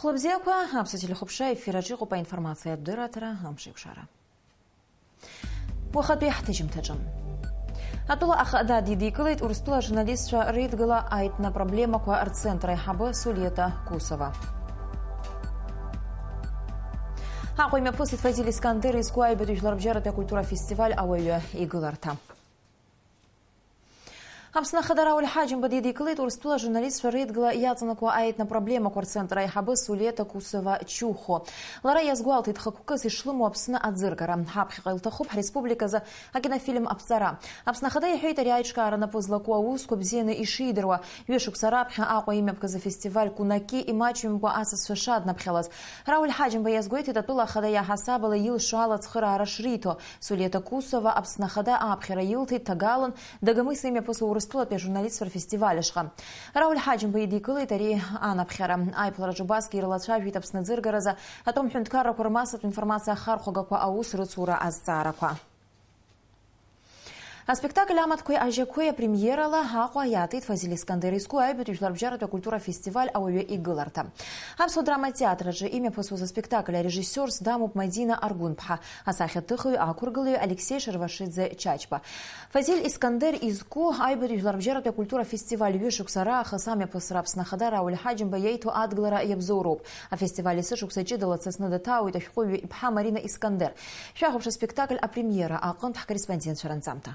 хлыбзиақәа аԥсуа телехәаԥшра ефираҿы иҟоуп аинформациатә дыратара амшеиқәшара уахатәи ҳҭыжьымҭаҿы атәыла ахада дидикылеит урыстәыла ажурналистцәа реидгыла аетнопроблемақәа рцентр аиҳабы сулиета кусова. Аҟәа имҩаԥысит фазил искандер изку аҩбатәи жәларбжьаратәи акультура фестиваль ауаҩы игыларҭа Аԥсны ахадара Ауļҳаџьымба дидикылеит Урыстәыла журналистцәа реидгыла иаҵанакуа аетнопроблемақәа рцентр аиҳабы Сулета Кусова Чухо. Лара иазгәалҭеит хықәкыс ишлымоу Аԥсны аӡыргара. Ҳаԥхьаҟа илҭахуп ҳреспубликазы акинофильм аԥҵара. Аԥсны ахада иҳәеит ари аиҿкаара напы злаку аусқәа бзианы ишидыруа. Ҩышықәса раԥхьа Аҟәа имҩаԥгаз афестиваль кунаки имаҷҩымкәа асасцәа шаднаԥхьалаз. Рауль Ҳаџьымба иазгәеиҭеит атәыла ахада иаҳасабала илшо алацхыраара шриҭо. Сулета Кусова Аԥсны ахада аԥхьара илҭеит ҭагалан дагамыса имҩаԥысу Урыстәылатәи ажурналистцәа рфестиваль-ашҟа. Рауль Ҳаџьымба идикылеит ари анаԥхьара. Аиԥлараҿ убасгьы ирылацәажәеит Аԥсны ӡыргаразы атом ҳәынҭқаррақәа рмассатә информациа ахархәагақәа аус рыцура азҵаарақәа. Аспектакль амаҭқәеи ажьақәеи апремиерала Аҟәа иаатит Фазил Искандер изку аҩбатәи жәларбжьаратәи акультура фестиваль ауаҩы игыларҭа. Аԥсуа драматеатраҿы имҩаԥысуаз аспектакль арежиссиорс дамоуп Мадина Аргәынԥҳа, асахьаҭыхыҩ ақәыргылаҩ Алексей Шарвашиӡе Чачба. Фазил Искандер изку аҩбатәи жәларбжьаратәи акультура фестиваль ҩышықәса раахыс амҩаԥысра Аԥсны ахадара Рауль Ҳаџьымба иеиҭо адгылара иабзоуроуп. Афестиваль есышықәса ҷыдала цасны дҭаауеит ашәҟәыҩҩы иԥҳа Марина Искандер. Шәахәаԥш аспектакль апремиера аҟынтә ҳкорреспондентцәа ранҵамҭа.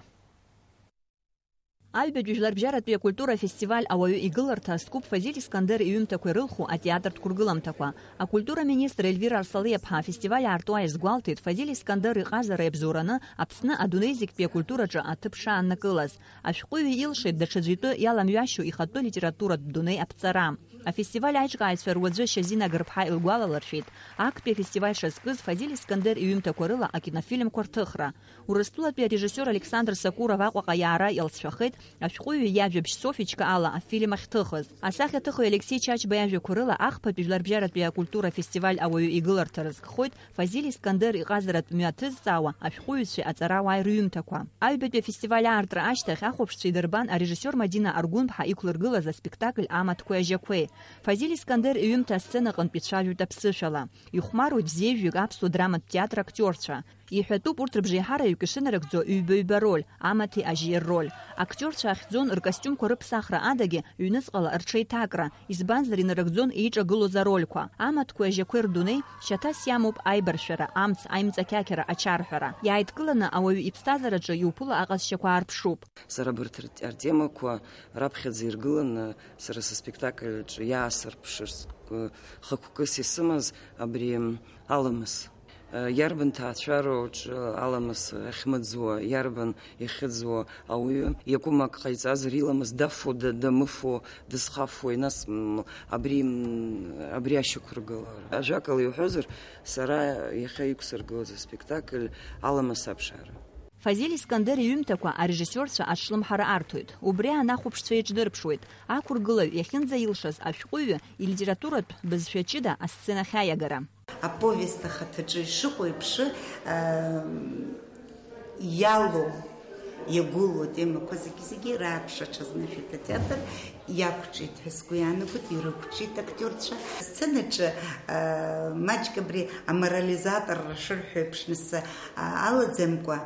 Аҩбатәи жәларбжьаратәи акультура фестиваль ауаҩы игыларҭа скуп Фазил Искандер иҩымҭақәа ирылху атеатртә кәыргыламҭақәа. Акультура министр Эльвира Арсалиаԥҳа афестиваль аартуа иазгәалҭеит Фазил Искандер иҟазара иабзоураны Аԥсны адунеи зегьтәи акультураҿы аҭыԥ шааннакылаз. Ашәҟәыҩҩы илшеит даҽаӡәы иаламҩашьо ихатәы литературатә дунеи аԥҵара. Афестиваль аиҿкааҩцәа руаӡәы Шьазина Гырԥҳа илгәалалыршәеит. Актәи афестиваль шазкыз Фазил Искандер иҩымҭақәа рыла акинофильмқәа рҭыхра. Урыстәылатәи арежиссиор Александр Сакуров Аҟәаҟа иаара иалцәахеит ашәҟәыҩҩы иажәабжь Софичка ала афильм ахьҭыхыз. Алексей Чачба иажәақәа рыла ахԥатәи жәларбжьаратәи акультура фестиваль ауаҩы игыларҭа рызкхоит Фазил Искандер иҟазаратә мҩаҭызҵаауа ашәҟәыҩҩцәеи аҵарауааи рҩымҭақәа. Аҩбатәи афестиваль аартра ашьҭахь ахәаԥшцәа идырбан арежиссиор Мадина Аргәынԥҳа иқәлыргылаз аспектакль амаҭқәеи ажьақәеи. Фазил Искандер иҩымҭа асценаҟынтә ицәажәоит аԥсышәала. Ихәмаруеит бзиажәҩык аԥсуа драматә театр актерцәа. Иҳәатәуп урҭ рыбжеиҳараҩык ишынарыгӡо ҩба-ҩба роль, амаҭи ажьи роль. Актерцәа ахьӡон ркостиумқәа рыԥсахра адагьы ҩныҵҟала рҽеиҭакра, избанзар инарыгӡон еиҿагылоз арольқәа. Амаҭқәеи ажьақәеи рдунеи шьаҭас иамоуп аибаршәара, амц, аимҵақьақьара, ачарҳәара. Иааидкыланы ауаҩы иԥсҭазаараҿы иуԥыло аҟазшьақәа аарԥшуп. Сара абарҭ артемақәа раԥхьаӡа иргыланы сара саспектакльаҿы иаасырԥшырц хықәкыс исымаз абри аламыс иарбан ҭаацәароуҿ аламыс ахьмыӡуа, иарбан ихьыӡуа ауаҩы иакәымак ҟаиҵазар иламыс дафо, дамыфо, дызхафуа, нас абри абри ашьақәыргылара. Ажәакала иуҳәозар, сара иахьа иқәсыргылаз аспектакль аламыс аԥшаара. Фазил Искандер иҩымҭақәа арежиссиорцәа аҽлымҳара арҭоит. Убри анахәаԥшцәа еиҿдырԥшуеит. Ақәыргылаҩ иахьынӡаилшаз ашәҟәыҩҩы илитературатә бызшәа ҷыда асценахь аиагара. аповест ахаҭаҿы ишыҟоу еиԥшы иалоу иагәылоу темақәа зегьы-зегьы рааԥша аҽазнышәеит атеатр иақәҿиҭ ҳәа сгәы иаанагоит ирықәҿиҭ актиорцәа сценаҿы маҷк абри аморализаторра шырҳәо еиԥш нас алаӡамкәа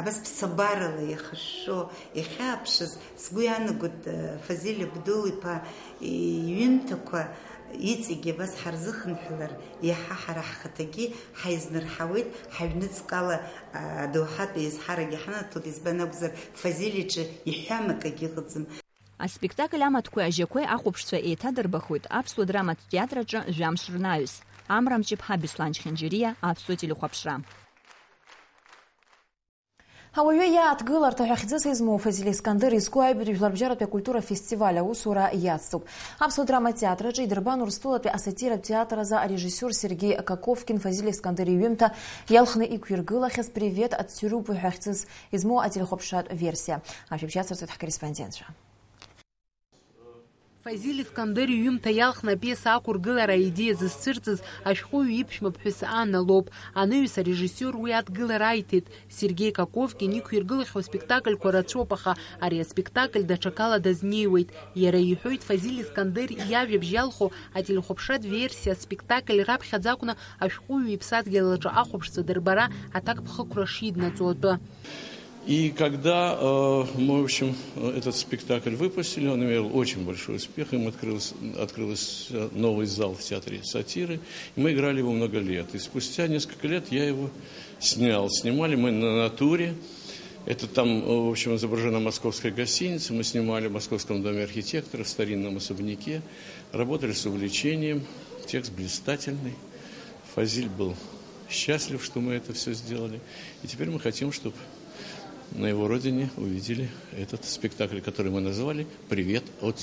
абас ԥсабарала иахышәшәо иахьааԥшыз сгәы иаанагоит фазиль абдул-иԥа иҩымҭақәа иҵегьы абас ҳарзыхынҳәлар иаҳа ҳара ҳхаҭагьы ҳаизнырҳауеит ҳаҩныҵҟала адоуҳатәи изҳарагьы ҳанаҭоит избан акәзар. Фазиль иҿы иҳәам акагьы ыҟаӡам аспектакль амаҭқәеи ажьақәеи ахәаԥшцәа еиҭадырбахуеит аԥсуа драматә театраҿы жәамш рнаҩс. Амра мҷыԥҳа беслан чхьанџьариа аԥсуа телехәаԥшра. Ауаҩы иааҭгыларҭа ҳәа хьӡыс измоу Фазил Искандер изку аҩбатәи жәларбжьаратәи акультура фестиваль аусура иацҵоуп. Аԥсуа драматеатраҿы идырбан Урыстәылатәи асатиратә театр азы арежиссиор Сергей Каковкин Фазил Искандер иҩымҭа иалхны иқәиргылахьаз привет от Цюрупы ҳәа хьӡыс измоу ателехәаԥшратә версиа. Ашәыбжьацырҵоит ҳкорреспондентцәа. Фазиль Искандер иҩымҭа иалхны апиеса ақәыргылара аидеиа зызцәырҵыз иԥшәма ԥҳәыс Анна лоуп. Аныҩс арежиссиор уи адгылара аиҭеит. Сергеи Каковкин иқәиргылахьоу спектакльқәа рацәоуп, аха ари аспектакль даҽакала дазнеиуеит. Иара иҳәоит Фазиль Искандер иажәабжь иалху ателехәаԥшратә версиа аспектакль раԥхьаӡа акәны ашәҟәыҩҩы иԥсадгьыл аҿы ахәаԥшцәа дырбара аҭакԥхықәра шиднаҵо атәы. И когда э, мы, в общем, этот спектакль выпустили, он имел очень большой успех, им открылся, открылся новый зал в театре сатиры, и мы играли его много лет. И спустя несколько лет я его снял. Снимали мы на натуре, это там, в общем, изображена московская гостиница, мы снимали в Московском доме архитектора, в старинном особняке, работали с увлечением, текст блистательный, Фазиль был счастлив, что мы это все сделали, и теперь мы хотим, чтобы на его родине увидели этот спектакль, который мы назвали «Привет от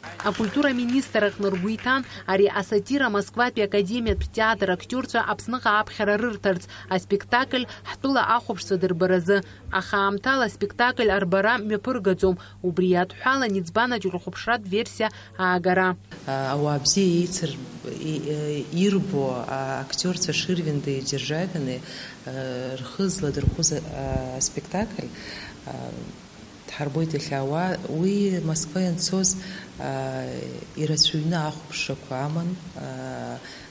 Сырюпы». акультура министр ахныргәиҭан ари асатира москватәи академиатә театр актиорцәа аԥсныҟа аԥхьара рырҭарц аспектакль ҳтәыла ахәаԥшцәа дырбаразы аха аамҭала аспектакль арбара мҩаԥыргаӡом убри иадҳәалан иӡбанаџь рхәаԥшратә версиа аагара ауаа бзиа еицыр ирбо актиорцәа шырвинди державины рхы зладырхәыз аспектакль дҳарбоит иахьаауа уи москва ианцоз ирацәаҩны ахәаԥшрақәа аман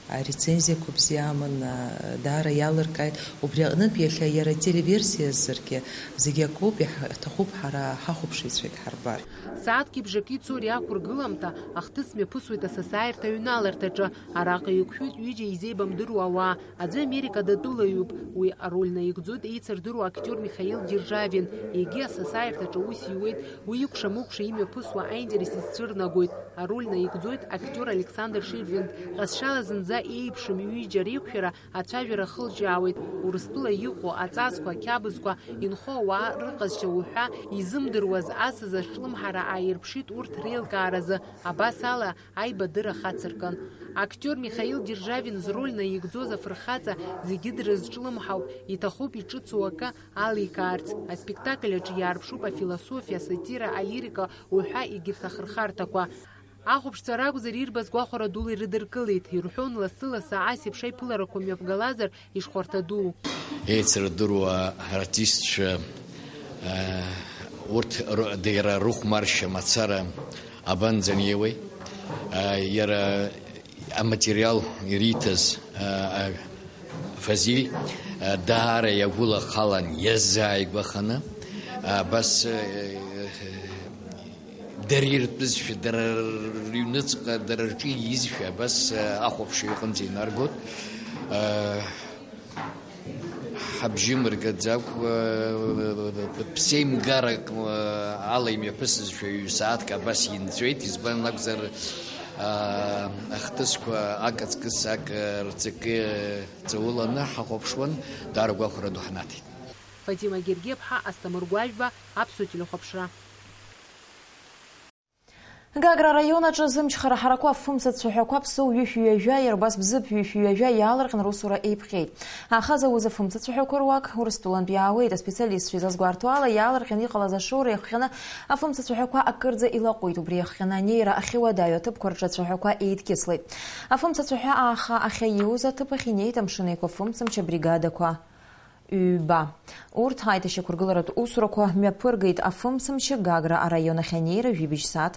арецензиақәа бзиа аман даара иалыркааит убри аҟнытә иахьа иара телеверсиазаргьы зегьы акоуп иҳҭахуп ҳара ҳахәаԥшыҩцәа ҳарбар сааҭки бжаки ицо ари ақәыргыламҭа ахҭыс мҩаԥысуеит асасааирҭа аҩналарҭаҿы араҟа иқәшәоит ҩыџьа изеибамдыруа ауаа аӡәы америка датәылаҩуп уи ароль наигӡоит еицырдыруа актиор михаил державин. Егьи асасааирҭаҿы ус иуеит уи икәша-мыкәша имҩаԥысуа аинтерес изцәырнагоит ароль наигӡоит актиор александр ширвин. Ҟазшьала зынӡа еиԥшым ҩыџьа реиқәшәара ацәажәара хылҿиаауеит урыстәыла иҟоу аҵазқәа ақьабзқәа инхо ауаа рыҟазшьа уҳәа изымдыруаз асыз аҿлымҳара ааирԥшит урҭ реилкааразы. Абас ала аибадыра хацыркын. актиор михаил державин зроль наигӡоз афырхаҵа зегьы дрызҿлымҳауп иҭахуп иҿыцу акы аликаарц аспектакль аҿы иаарԥшуп афилософиа асатира алирика уҳәа егьырҭ ахырхарҭақәа ахәаԥшцәа ракәзар ирбаз гәахәара дула ирыдыркылеит ирҳәон лассы-лассы асеиԥш аиԥыларақәа мҩаԥгалазар ишхәарҭа ду еицырдыруа артистцәа урҭ иара рыхәмаршьа мацара абанӡаниеуеи иара аматериал ириҭаз фазиль даара иагәылахалан иазааигәаханы абас дара иртәызшәа дара рыҩныҵҟа дара рҿы иизшәа абас ахәаԥшҩы иҟынӡа инаргот ҳабжьы мыргаӡакәа ԥсеимгарак ала имҩаԥысызшәа ҩ-сааҭк абас инҵәеит избан акәзар ахҭысқәа акаҵкыс ак рҵакы ҵауланы ҳахәаԥшуан даара гәахәара ду ҳнаҭеит фатима гергеԥҳа асҭамыр гәажәба аԥсуа телехәаԥшра Гагра районаҿы зымчхара ҳарақәа фымца цәаҳәақәа ԥсоу ҩышәҩажәа иарбас бзыԥ ҩышәҩажәа иаалырҟьан русура еиԥҟьеит. Ахаз ауз афымца цәаҳәақәа руак Урыстәылантә иаауеит аспециалистцәа изазгәарҭо ала иаалырҟьан иҟалаз ашоура иахҟьаны афымца цәаҳәақәа акырӡа илаҟәит. Убри иахҟьаны анеира ахьыуадаҩу аҭыԥқәа рҿы ацәаҳәақәа еидкьыслеит. Афымца цәаҳәа ааха ахьаиуз аҭыԥ ахь инеит амшын еиқәа фымцамч абригадақәа Ҩба урҭ аиҭашьақәыргыларатә усурақәа мҩаԥыргеит афымцамчы гагра араион ахь анеира жәибжь сааҭ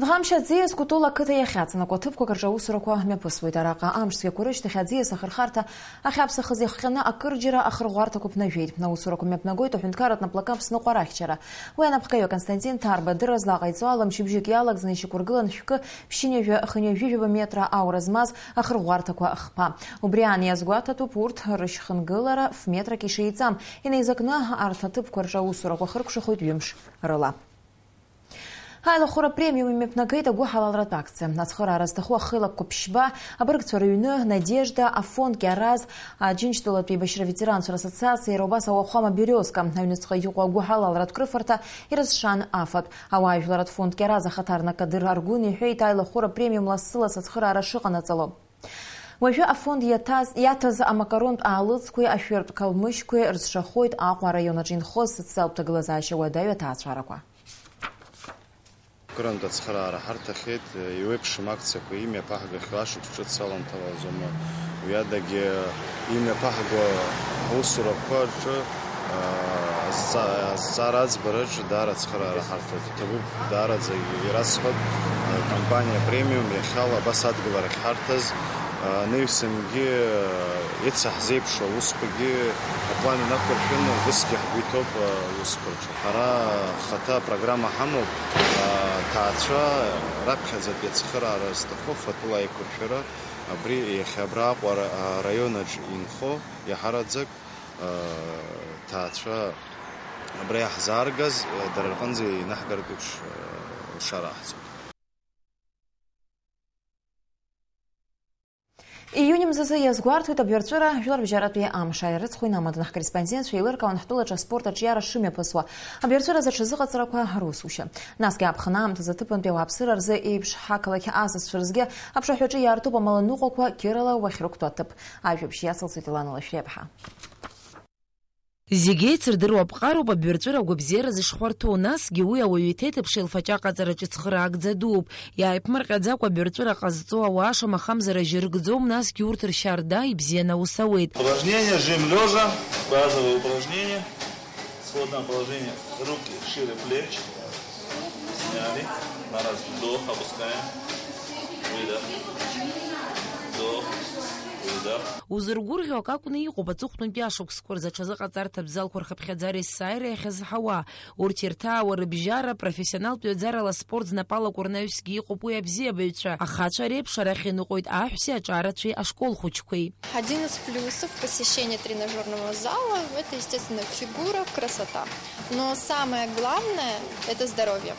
Дӷамшьа аӡиас Кутул ақыҭа иахьаҵанакуа ҭыԥқәак рҿы аусурақәа мҩаԥысуеит араҟа амшцәгьақәа рышьҭахь аӡиас ахырхарҭа ахьаԥсахыз иахҟьаны акырџьара ахырӷәарҭақәа ԥнажәеит. Аусурақәа мҩаԥнагоит аҳәынҭқарратә наплакы Аԥсныҟа арахьчара. Уи анапхгаҩы Константин Ҭарба дырра злаҟаиҵо ала мчыбжьык иалагӡаны ишьақәыргылан шәкы ԥшьынҩажәа хынҩажәижәаба метра аура змаз ахырӷәарҭақәа ахԥа. Убри аан иазгәаҭатәуп урҭ рышьхынгылара ф-метрак ишеиҵам. Инеизакны арҭ аҭыԥқәа рҿы аусурақәа хыркәшахоит ҩымш рыла. Аилахәыра премиум имҩаԥнагеит агәыҳалалратә акциа. Ацхыраара зҭаху ахылақәа ԥшьба, абыргцәа рыҩны, Надежда, афонд Кьараз, Аџьынџьтәылатәи еибашьра ветеранцәа рассоциациа, иара убас ауахәама Бериозка, аҩныҵҟа иҟоу агәыҳалалратә крыфарҭа ирызшан афатә. Ауаажәларатә фонд Кьараз ахаҭарнак Кадыр Аргәын иҳәеит аилахәыра премиум лассы-ласс ацхыраара шыҟанаҵало. Уажәы афонд иаҭаз амакаронтә аалыҵқәеи ашәыртә калмышьқәеи рызшахоит Аҟәа араион аҿы инхоз социалтә ҭагылазаашьа уадаҩ аҭаацәарақәа. Кырынтә ацхыраара ҳарҭахьеит иеиуеиԥшым акциақәа имҩаԥаҳгахьоу ашықәс ҿыц аламҭалаз аума уи адагьы имҩаԥаҳго аусурақәа рҿы азҵаара аӡбараҿы даара ацхыраара ҳарҭоит иҭабуп даараӡа ирасҳәап компаниа премиум иахьала абас адгыларахь ҳарҭаз ныҩсангьы ицаҳзеиԥшу аусқәагьы аплан инақәыршәын высгьы ҳгәы иҭоуп аусқәа рҿы ҳара хата программа ҳамоуп ҭаацәа раԥхьаӡатәи ацхыраара зҭаху фатәыла аиқәыршәара абри иахьа абраҟа араионаҿ инхо иаҳараӡак ҭаацәа абра иаҳзааргаз дара рҟынӡа инаҳгартә еиԥш шараҳҵоит Июнь мзазы иазгәарҭоит абҩарҵәыра жәларбжьаратәи амш аирыцху инамадан ҳкорреспондентцәа еилыркаауан ҳтәылаҿы аспорт аҿиара шымҩаԥысуа абҩарҵәыразы аҽазыҟаҵарақәа русушьа насгьы аԥхын аамҭазы аҭыԥантәи ауааԥсыра рзы еиԥш ҳақалақь асасцәа рзгьы аԥшаҳәаҿы иаартуп амаланыҟәақәа кьырала уахьрықәтәо аҭыԥ ажәабжь иацылҵеит илана лашәриаԥҳа зегьы еицырдыруа ԥҟароуп абҩарҵәыра агәабзиара зышхәарҭоу насгьы уи ауаҩы иҭеиҭыԥша илфаҷа аҟаҵараҿы ицхыраагӡа дууп иааиԥмырҟьаӡакәа абҩарҵәыра ҟазҵо ауаа шамахамзар ажьыргӡом насгьы урҭ ршьарда ибзианы аус ауеит упражнение жим лежа базовое упражнение. Сходное положение руки шире плеч. Сняли. На раз вдох опускаем. Выдох. Вдох узыргәырӷьо акакәны иҟоуп аҵыхәтәантәи ашықәсқәа рзы аҽазыҟаҵарҭа абзалқәа рхыԥхьаӡара есааира иахьазҳауа урҭ ирҭаауа рыбжьара профессионалтә ҩаӡарала спорт знапалақәа рнаҩсгьы иҟоуп уи абзиабаҩцәа ахацәа реиԥш арахь иныҟәоит аҳәсеи аҿарацәеи ашкол хәыҷқәеи Один из плюсов посещения тренажерного зала – это, естественно, фигура, красота. Но самое главное – это здоровье.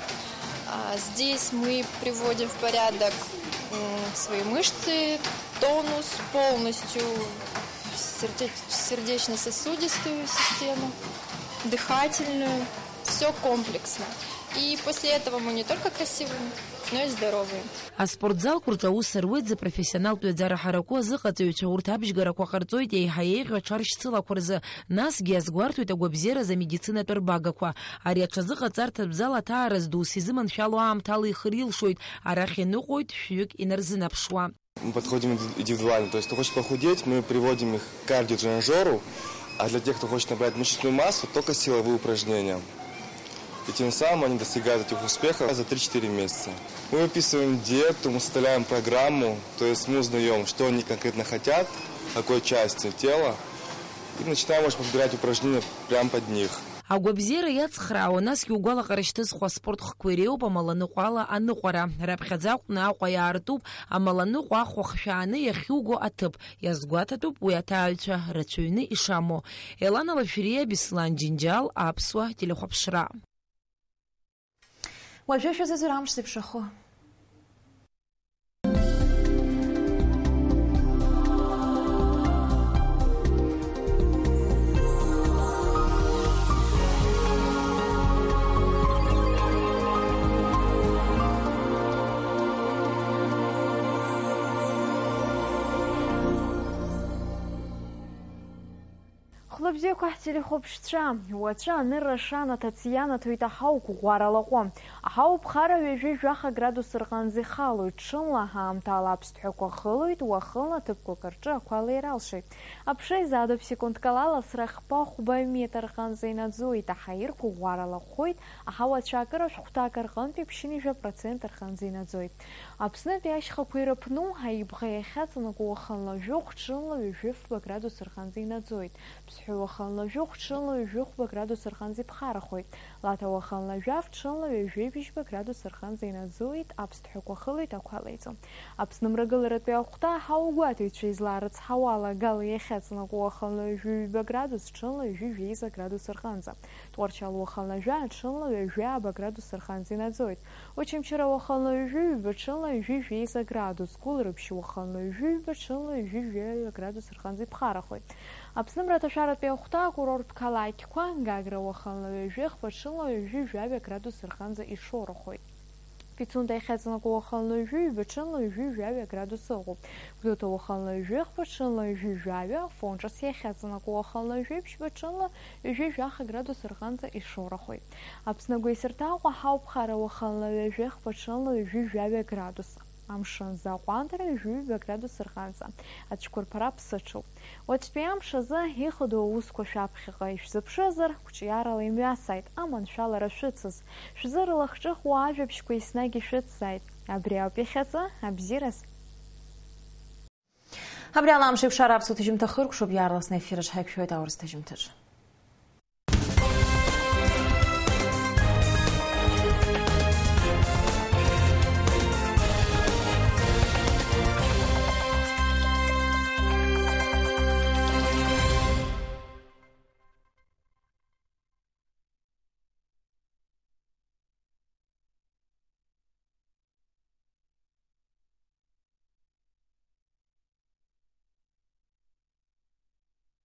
Здесь мы приводим в порядок свои мышцы, тонус, полностью сердечно-сосудистую систему, дыхательную, все комплексно. И после этого мы не только красивые, но и здоровые. аспортзалқәа рҿы аус руеит за профессионалтә ҩаӡара азыҟаҵаҩцәа урҭ абжьгарақәа ҟарҵоит еиҳа еиӷьу аҽаршьцылақәа рзы насгьы иазгәарҭоит агәабзиара за медицинатә рбагақәа ари аҽазыҟаҵарҭатә зал аҭаараз дус изыманшәало аамҭала ихыр илшоит арахь иныҟәоит шәҩык инарзынаԥшуа Мы подходим индивидуально, то есть кто хочет похудеть, мы приводим их к кардиотренажеру, а для тех, кто хочет набрать мышечную массу, только силовые упражнения. И тем самым они достигают этих успехов за 3-4 месяца. Мы выписываем диету, мы составляем программу, то есть мы узнаем, что они конкретно хотят, какой части тела, и начинаем, может, подбирать упражнения прямо под них. агәабзиара иацхраауа насгьы угәалаҟара шьҭызхуа аспорт хкқәа иреиуп амаланыҟәала аныҟәара раԥхьаӡа аҟәны Аҟәа иаартуп амаланыҟәа ахәа хшәааны иахьуго аҭыԥ иазгәаҭатәуп уи аҭааҩцәа рацәаҩны ишамоу елана лашәриа беслан џьынџьал аԥсуа телехәаԥшра уажәы шәазазыр амш бзиақәа ҳтелехоп шцәа, уаҵәы анырра шана Татианаҭоит аҳаук ӷәаралаҟәы. Аҳауп хара ҩажәижәаха градус рҟынӡа ихалоит, ҽынла ҳаамҭала аԥстәҳәақәа хылоит, уахынла ҭыԥқәак рҿы ақәала иралшеит. Аԥша изаадоуп секундкала ласра хԥа хәба метр рҟынӡа инаӡоит, аҳаирқәа ӷәаралаҟәхоит, аҳауацәа акыр ашәҟәҭак рҟынтәи же процент рҟынӡа инаӡоит. Аԥснытәи ашьхақәа ирыпну, ҳаибӷа иахьаҵанакуа уахынла жәохә, ҽынла ҩажәифба градус рҟынӡа инаӡоит. Ԥсҳәы уахынла жәохә ҽынла ҩажәи градус рҟанӡа иԥхарахоит. Лаҭа уахынла жәаф ҽынла ҩажәи градус рҟанӡа инаӡоит, аԥсҭҳәақәа хылоит, ақәала иҵом. Аԥсны мрагыларатәи ахәҭа аҳауа гәаҭаҩцәа излаарыцҳауа алагала иахьаҵанакуа уахынла ҩажәи градус ҽынла ҩажәи градус рҟанӡа. Тҟәарчал уахынла жәа ҽынла ҩажәи градус рҟанӡа инаӡоит. Очамчара уахынла ҩажәи ҽынла ҩажәи градус, Гәылрыԥшь уахынла ҩажәи ҽынла ҩажәи градус рҟанӡа иԥхарахоит. Аԥснымра аҭашәаратәи ахәҭа акурорттә қалақьқәа Гагра уахынла ҩажәи хԥа ҽынла ҩажәи градус рҟанӡа ишорахоит. Пицунда ихьаҵанакуа уаханла ҩажәи, ҩбаҽынла ҩажәи жәаҩа градус ыҟоуп. Гәдоуҭа уаханла ҩажәи, хԥаҽынла ҩажәи жәаҩа, фон ҿыц иахьаҵанакуа уаханла ҩажәи, ԥшьбаҽынла ҩажәи жәаха градус рҟынӡа ишоурахоит. Аԥсны агәеисырҭа аҟәа ҳауԥхара уаханла ҩажәи, хԥаҽынла ҩажәи жәаҩа градус амшын заҟәандара ҩажәи градус рҟынӡа. Ацәқәырԥара ԥсыҽуп. Уаҵәтәи амш азы ихадоу аусқәа шәаԥхьаҟа ишәзыԥшызар, қәҿиарала имҩасааит, аманшәалара шәыцыз. Шәзырылахҿыхуа ажәабжьқәа еснагь ишәыцзааит. Абри ауп иахьаҵы абзиараз. Абри ала амш еиԥш ара аԥсуа ҭыжьымҭа хыркәшоуп иаарласны аҿы ҳаиқәшәоит аурыс ҭыжьымҭаҿ.